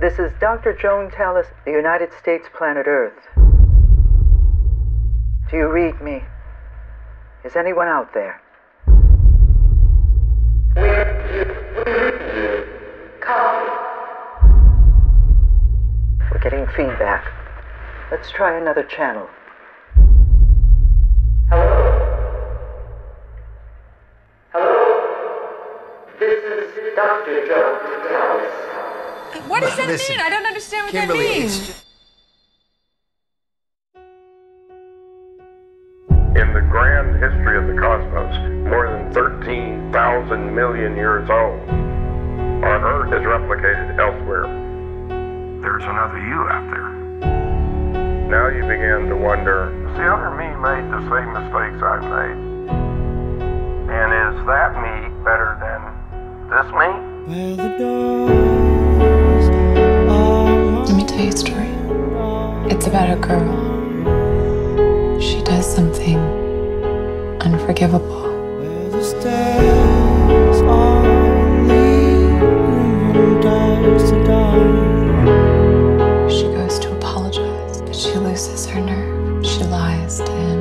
This is Dr. Joan Tallis, the United States planet Earth. Do you read me? Is anyone out there? We're getting feedback. Let's try another channel. Hello? Hello? This is Dr. Joan Tallis. What does that Listen, mean? I don't understand what Kimberly, that means. In the grand history of the cosmos, more than 13,000 million years old, our Earth is replicated elsewhere. There's another you out there. Now you begin to wonder, has the other me made the same mistakes I've made? And is that me better about a girl. She does something unforgivable. where the stairs are leading from dusk to dawn. She goes to apologize, but she loses her nerve. She lies to him.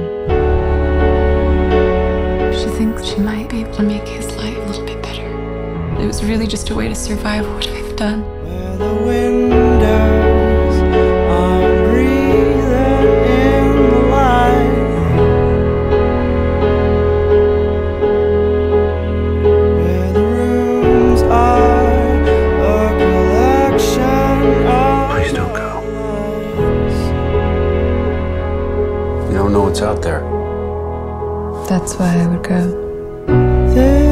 She thinks she might be able to make his life a little bit better. It was really just a way to survive what I've done. What's out there. That's why I would go.